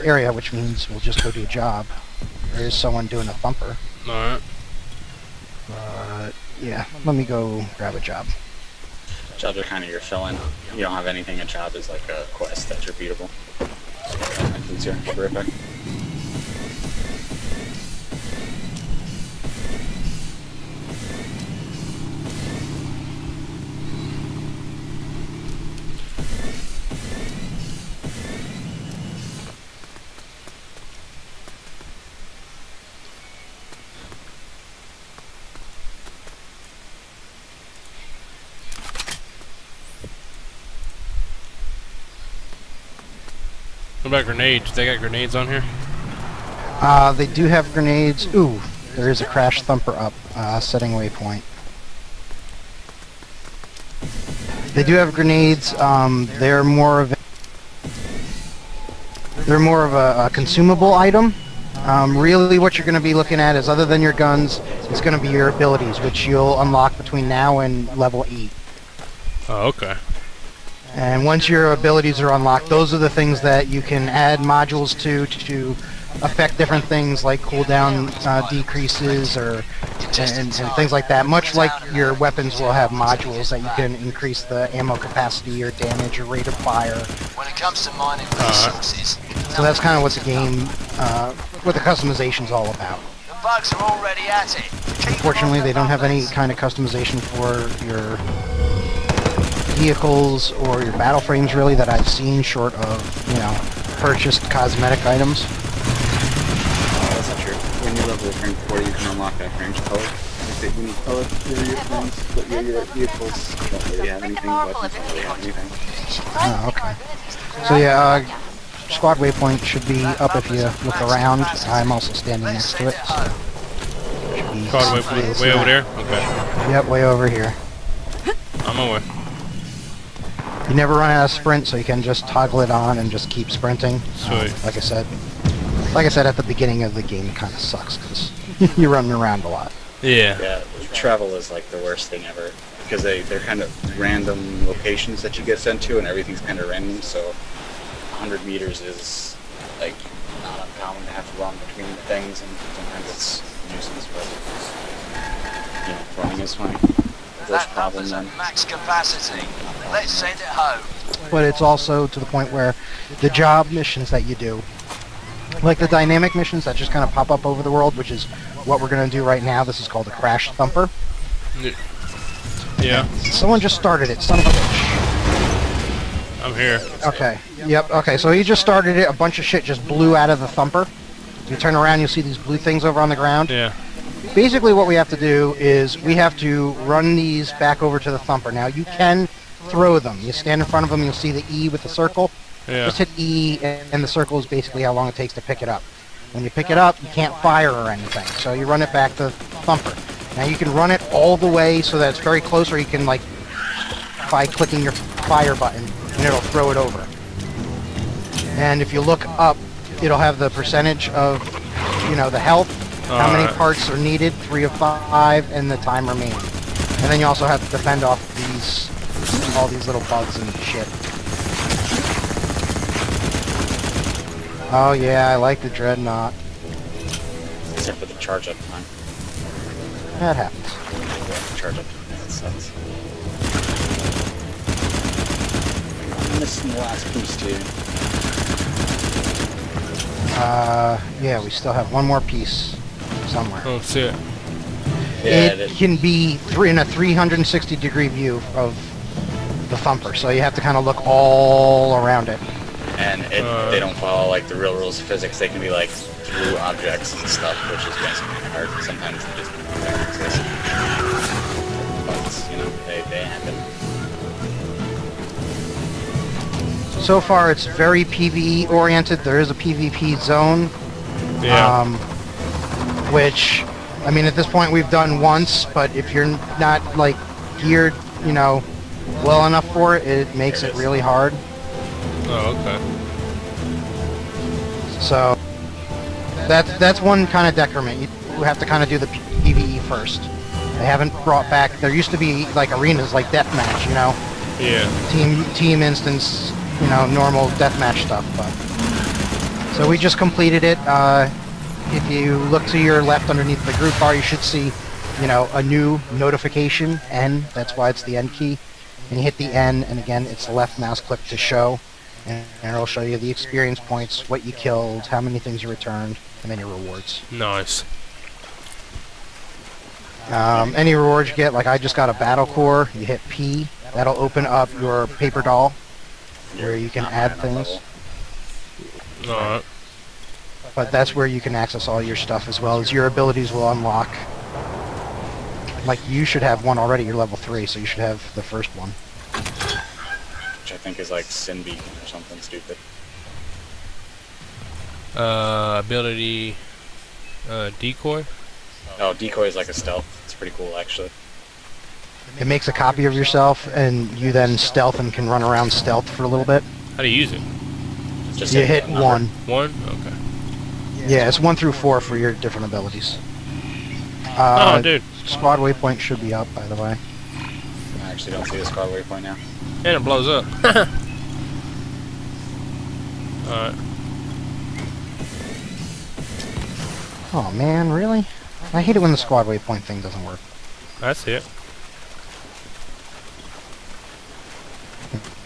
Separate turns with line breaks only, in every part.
this area, which means we'll just go do a job. There is someone doing a thumper.
Alright.
But, yeah, let me go grab a job.
Jobs are kind of your fill-in. You don't have anything. A job is like a quest that's repeatable. So that includes your terrific.
What about grenades? They got grenades on here?
Uh, they do have grenades. Ooh, there is a crash thumper up, uh, setting waypoint. They do have grenades. Um, they're more of a, they're more of a, a consumable item. Um, really, what you're going to be looking at is, other than your guns, it's going to be your abilities, which you'll unlock between now and level 8.
Oh, okay.
And once your abilities are unlocked, those are the things that you can add modules to to affect different things like cooldown uh, decreases or and, and things like that. Much like your weapons will have modules that you can increase the ammo capacity or damage or rate of fire.
When it comes to mining resources,
So that's kind of what the game, uh, what the customization's all about.
the bugs are already at it. Keep them
Fortunately,
off
they don't have any kind of customization for your vehicles or your battle frames really that I've seen short of, you know, purchased cosmetic items.
Oh, that's not true. When you level a frame 40, you can unlock that frame's color. If they, when you color your, your frames, but your, your vehicles don't really have anything, weapons don't really have anything.
Oh, okay. So yeah, uh, squad waypoint should be up if you look around. I'm also standing next to it. So should be
Card way, way over there? Okay.
Yep, way over here.
On my way.
You never run out of sprint, so you can just toggle it on and just keep sprinting. Um, like I said, like I said at the beginning of the game, it kind of sucks because you're running around a lot.
Yeah.
Yeah, travel is like the worst thing ever because they they're kind of random locations that you get sent to, and everything's kind of random. So, 100 meters is like not uncommon to have to run between things, and sometimes it's a nuisance. But you know, running is fine. The worst
That
problem then.
max capacity. Let's send it home.
but it's also to the point where the job missions that you do, like the dynamic missions that just kind of pop up over the world, which is what we're going to do right now. This is called the Crash Thumper.
Yeah.
Someone just started it, son of a bitch.
I'm here.
Okay. Yep. Okay. So he just started it. A bunch of shit just blew out of the thumper. You turn around, you'll see these blue things over on the ground.
Yeah.
Basically, what we have to do is we have to run these back over to the thumper. Now, you can throw them. You stand in front of them, you'll see the E with the circle.
Yeah.
Just hit E, and and the circle is basically how long it takes to pick it up. When you pick it up, you can't fire or anything, so you run it back to thumper. Now, you can run it all the way so that it's very close, or you can, like, by clicking your fire button, and it'll throw it over. And if you look up, it'll have the percentage of, you know, the health, how many
Alright.
parts are needed, three of five, and the time remaining. And then you also have to defend off these, all these little bugs and shit. Oh yeah, I like the dreadnought.
Except for the charge up time.
That happens.
Charge up time. That sucks. I'm missing the last piece, dude.
Uh, yeah, we still have one more piece somewhere.
I don't see it.
Yeah,
it
that-
can be three in a 360 degree view of the thumper, so you have to kind of look all around it.
and it,
Uh,
they don't follow like the real rules of physics. They can be like through objects and stuff, which is makes it kind of hard. Sometimes they just don't exist. But you know, they, they happen.
So far, it's very PvE oriented. There is a PvP zone,
Yeah.
um, which, I mean, at this point we've done once, but if you're not like geared, you know, well enough for it, it makes it really hard.
oh, okay.
So that's that's one kind of decrement. You have to kind of do the PvE first. They haven't brought back. There used to be like arenas like deathmatch, you know,
Yeah.
team team instance you know, normal deathmatch stuff. But so we just completed it. Uh, if you look to your left underneath the group bar, you should see, you know, a new notification N. That's why it's the N key. And you hit the N, and again, it's the left mouse click to show, and, and it'll show you the experience points, what you killed, how many things you returned, and then your rewards.
Nice.
Um, any rewards you get, like I just got a battle core, you hit P, that'll open up your paper doll, where you can add things.
Alright.
But that's where you can access all your stuff as well as your abilities will unlock. Like you should have one already, you're level 3, so you should have the first one.
Which I think is like Sin Beacon or something stupid.
Uh, ability, uh, decoy?
Oh, decoy is like a stealth. It's pretty cool actually.
It makes a copy of yourself, and you then stealth and can run around stealth for a little bit.
How do you use it?
Just
You
hit
hit one.
One? Okay.
Yeah, it's 1 through 4 for your different abilities. Uh,
oh, dude.
Squad waypoint should be up, by the way.
I actually don't see the squad waypoint now.
And it blows up. Alright.
Oh man, really? I hate it when the squad waypoint thing doesn't work.
That's it.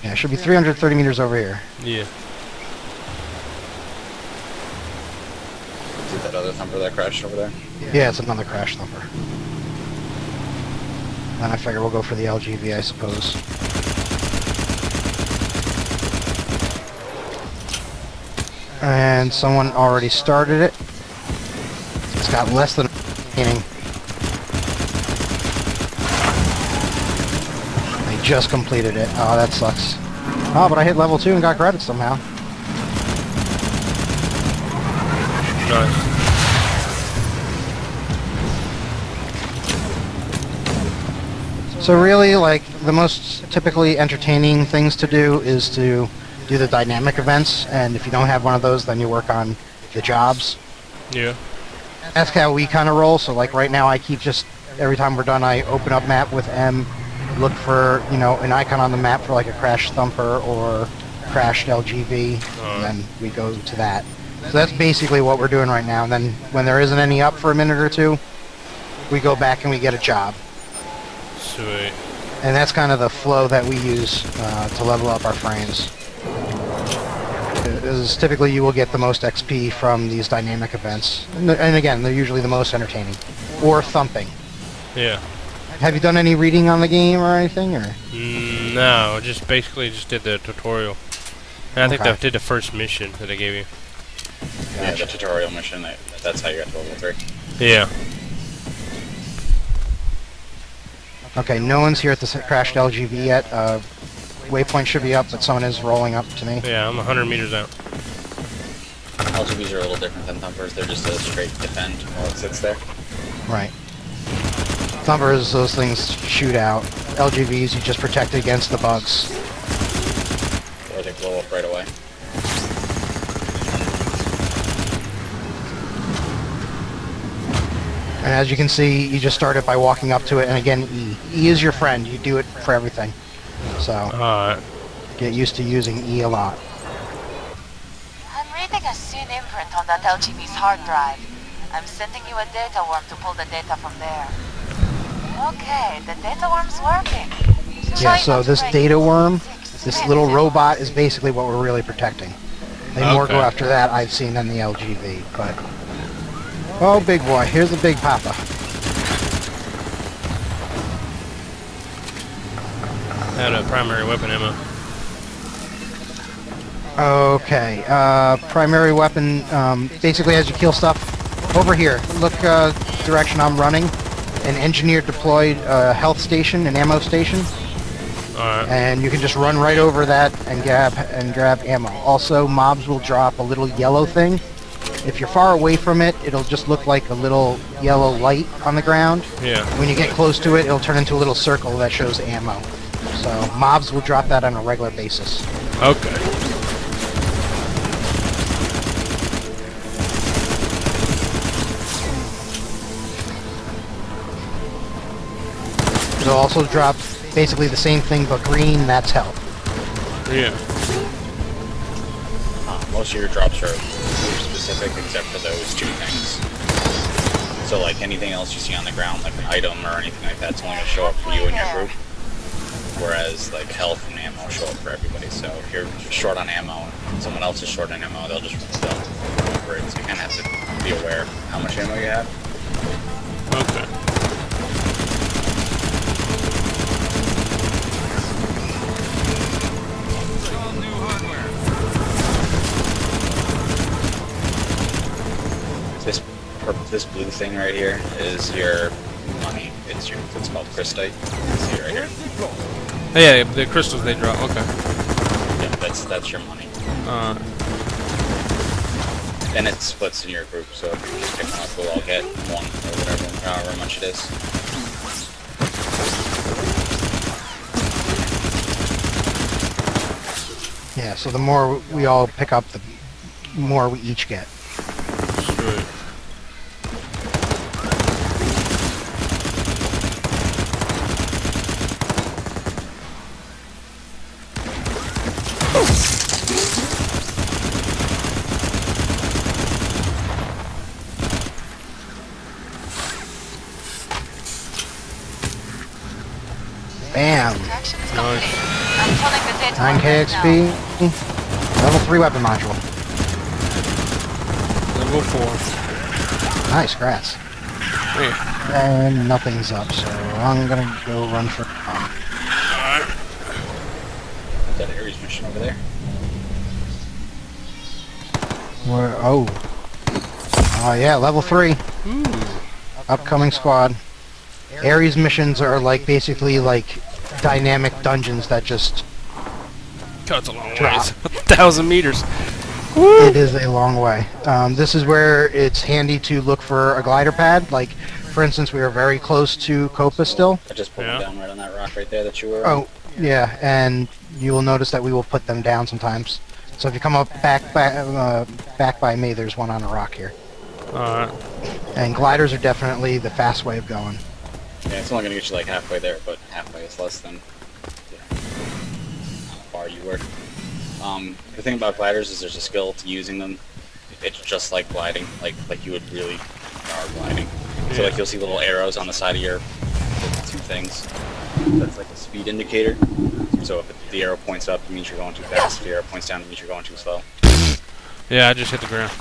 Yeah, it should be 330 meters over here.
Yeah.
That other thumper that crashed over there?
Yeah, it's another crash thumper. Then I figure we'll go for the LGV, I suppose. And someone already started it. It's got less than a inning. They just completed it. Oh, that sucks. Oh, but I hit level 2 and got credit somehow.
Nice.
So really, like, the most typically entertaining things to do is to do the dynamic events, and if you don't have one of those, then you work on the jobs.
Yeah.
That's how we kind of roll, so like right now I keep just, every time we're done, I open up map with M, look for, you know, an icon on the map for like a crash thumper or crashed LGV,
Alright.
and then we go to that. So that's basically what we're doing right now, and then when there isn't any up for a minute or two, we go back and we get a job.
Sweet.
And that's kind of the flow that we use uh, to level up our frames. Is typically you will get the most XP from these dynamic events. And, and again, they're usually the most entertaining. Or thumping.
Yeah.
Have you done any reading on the game or anything? Or
Mm, no, just basically just did the tutorial. And I think
Okay.
they did the first mission that they gave you.
Yeah, the tutorial mission. that- That's how you got to level three.
Yeah.
Okay, no one's here at the crashed LGV yet. Uh, waypoint should be up, but someone is rolling up to me.
Yeah, I'm 100 meters out.
LGVs are a little different than thumpers. They're just a straight defend while it sits there.
Right. Thumpers, those things shoot out. LGVs, you just protect against the bugs.
Or they blow up right away.
And as you can see, you just start it by walking up to it, and again, E. E is your friend. You do it for everything. So,
Alright.
get used to using E a lot.
I'm reading a scene imprint on that LGV's hard drive. I'm sending you a data worm to pull the data from there. Okay, the data worm's working.
Yeah, so this data worm, this little robot is basically what we're really protecting. They more go after that I've seen than the LGV, but... Oh, big boy, here's a big papa.
Had a primary weapon ammo.
Okay, uh, primary weapon, um, basically as you kill stuff, over here, look, uh, direction I'm running, an engineer deployed, uh, health station, an ammo station,
Alright.
and you can just run right over that and grab, and grab ammo. Also, mobs will drop a little yellow thing. If you're far away from it, it'll just look like a little yellow light on the ground.
Yeah.
When you get close to it, it'll turn into a little circle that shows ammo. So, mobs will drop that on a regular basis.
Okay.
It'll also drop basically the same thing but green, that's health.
Yeah.
most of your drops are specific except for those two things. So like anything else you see on the ground, like an item or anything like that, it's only gonna show up for you and your group. Whereas like health and ammo show up for everybody. So if you're short on ammo and someone else is short on ammo, they'll just they'll it. So you kind of have to be aware how much ammo you have.
Okay.
This blue thing right here is your money. It's your it's called crystite. You see it right here.
Oh, yeah, the crystals they drop. Okay.
Yeah, that's that's your money.
Uh,
And it splits in your group, so if you just pick one up, we'll all get one or whatever, however much it is.
Yeah, so the more we all pick up, the more we each get.
I'm pulling the data
9k. XP. Level 3 weapon module.
Level four.
Nice, grass.
Yeah.
And nothing's up, so I'm gonna go run for... Um,
Is that Ares mission over there?
where, oh. Oh yeah, level 3.
Ooh.
Upcoming squad. Ares missions are like basically like dynamic dungeons that just...
Cuts a long
Drop.
ways. a thousand meters.
It is a long way. Um, this is where it's handy to look for a glider pad. Like, for instance, we are very close to Copa still.
I just put
Yeah.
them down right on that rock right there that you were.
Oh, yeah, and you will notice that we will put them down sometimes. So if you come up back back, uh, back by me, there's one on a rock here.
Alright.
And gliders are definitely the fast way of going.
Yeah, it's only gonna get you like halfway there, but halfway is less than you know, how far you were. Um, the thing about gliders is there's a skill to using them. It's just like gliding, like like you would really are gliding. So
Yeah.
like you'll see little arrows on the side of your two things. That's like a speed indicator. So if the arrow points up, it means you're going too fast. If the arrow points down, it means you're going too slow.
Yeah, I just hit the ground.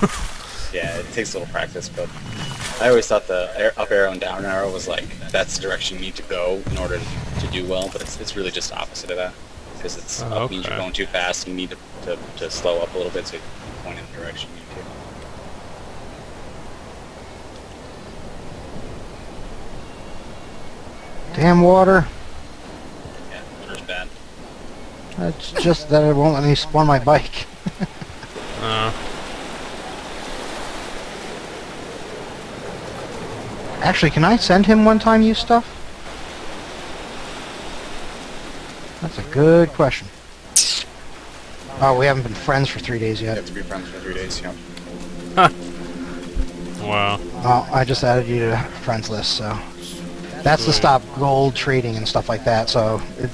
Yeah, it takes a little practice, but I always thought the air, up arrow and down arrow was like that's the direction you need to go in order to, to do well, but it's, it's really just opposite of that because it's
Oh,
up means you're going too fast. And you need to, to, to slow up a little bit so you can point in the direction you need to.
Damn water.
to. Yeah, water's bad.
It's just that it won't let me spawn my bike.
Uh,
Actually, can I send him one-time use stuff? That's a good question. Oh, we haven't been friends for three days
You
yet.
have to be friends for three days. yeah. know.
wow.
Well, I just added you to friends list, so that's to stop gold trading and stuff like that. So it,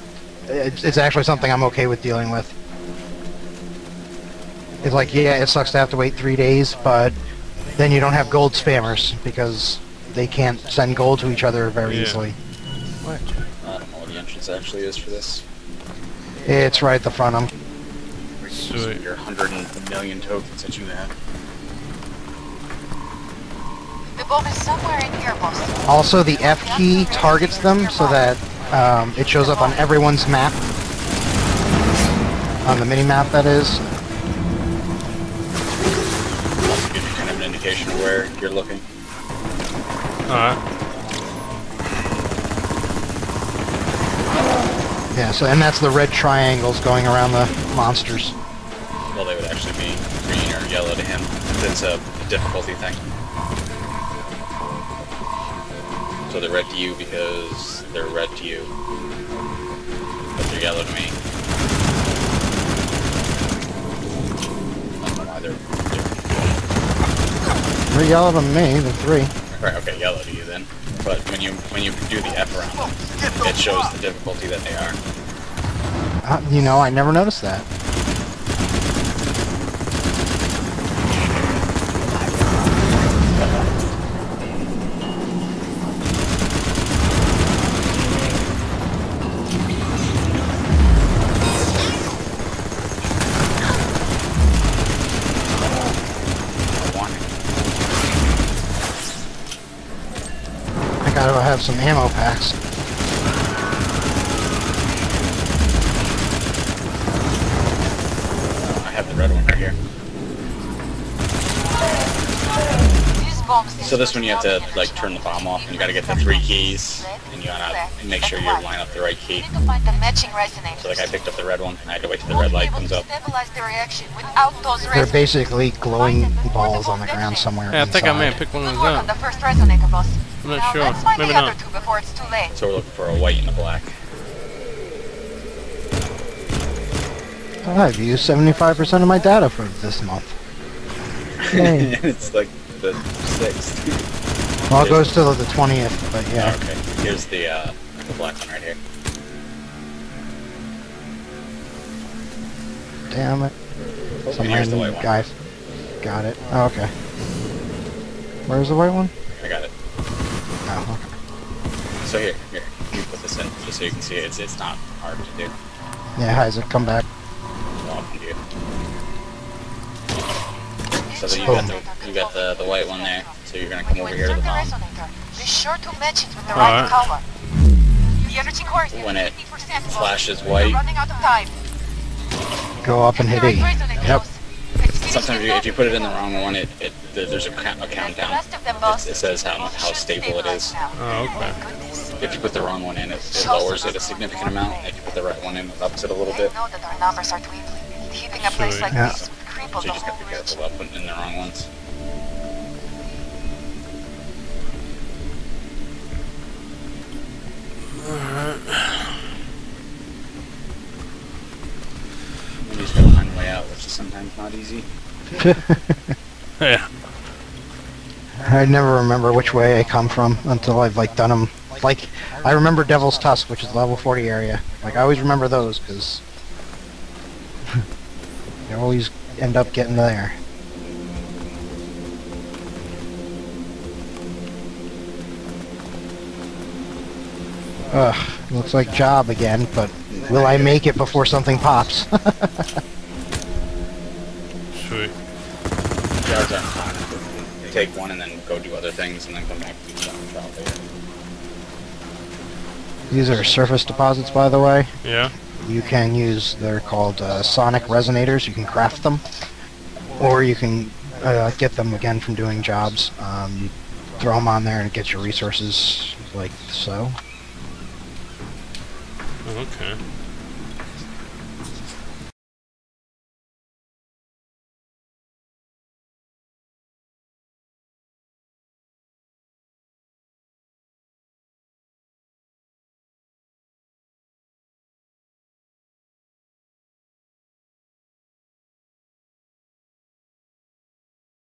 it's, it's actually something I'm okay with dealing with. It's like, yeah, it sucks to have to wait three days, but then you don't have gold spammers because they can't send gold to each other very
Yeah.
easily. What?
I don't know what the entrance actually is for this.
It's right at the front. I'm
Sweet.
Your hundred and million tokens that you have.
The bomb is somewhere in here, boss.
Also, the F key targets them so that um, it shows up on everyone's map. On the mini map, that is.
Also gives you kind of an indication of where you're looking.
Alright.
Yeah, so and that's the red triangles going around the monsters.
Well, they would actually be green or yellow to him. It's a difficulty thing. So they're red to you because they're red to you. But they're yellow to me. I don't know why they're different.
They're yellow to me, the three.
Right, okay, yellow to you then. But when you when you do the F around it shows the difficulty that they are.
Uh, you know, I never noticed that. Have some ammo packs.
I have the red one right here. So this one you have to like turn the bomb off and you gotta get the three keys and you gotta make sure you line up the right key.
need to find the matching resonators.
So like I picked up the red one and I had to wait till the red light comes up.
Stabilize the reaction without those
They're basically glowing balls on the ground somewhere
Yeah, I think I may have picked one of those up.
The first resonator, boss.
I'm not
now
sure.
let's find
Maybe
the other
not.
two before it's too late.
So we're looking for a white and a black.
I've used 75% of my data for this month. Yay.
it's like the sixth.
Well, it goes to the 20th, but yeah.
Okay, here's the uh, the black one right here.
Damn it.
Oh,
Some
here's the
random
white one.
guys. Got it. Oh, okay. Where's the white one?
I got it.
Oh, okay.
So here, here, you put this in just so you can see it. It's, it's not hard to do.
Yeah, Isaac, come back.
Well, I'll do. So that you got the you got the the white one there. So you're gonna come over here to the bomb.
Be sure to match it with the
Alright.
right color. The energy core is
When it
50%, boss.
flashes white,
running out of time.
Go up and hit
The right
E.
sometimes you, if you put it in the wrong one, it, it there's a, count, a
The
countdown.
rest of them, boss.
It, it says how how stable it is.
Oh, okay.
If you put the wrong one in, it, it lowers it a significant amount. If you put the right one in, it ups it a little
I
bit.
know that our numbers are dwindling. Hitting a place like
Yeah.
this would cripple
So you
the
just gotta be careful about putting in the wrong ones. Alright. You just gotta find a way out, which is sometimes not easy.
Yeah.
I never remember which way I come from until I've like done them. Like, I remember Devil's Tusk, which is level 40 area. Like, I always remember those because you always end up getting there. Ugh, looks like job again, but will I make it before something pops?
Sweet.
Jobs aren't fun. You take one and then go do other things and then come back and do some job later.
These are surface deposits, by the way.
Yeah.
you can use they're called uh, sonic resonators you can craft them or you can uh, get them again from doing jobs um, you throw them on there and get your resources like so
Okay.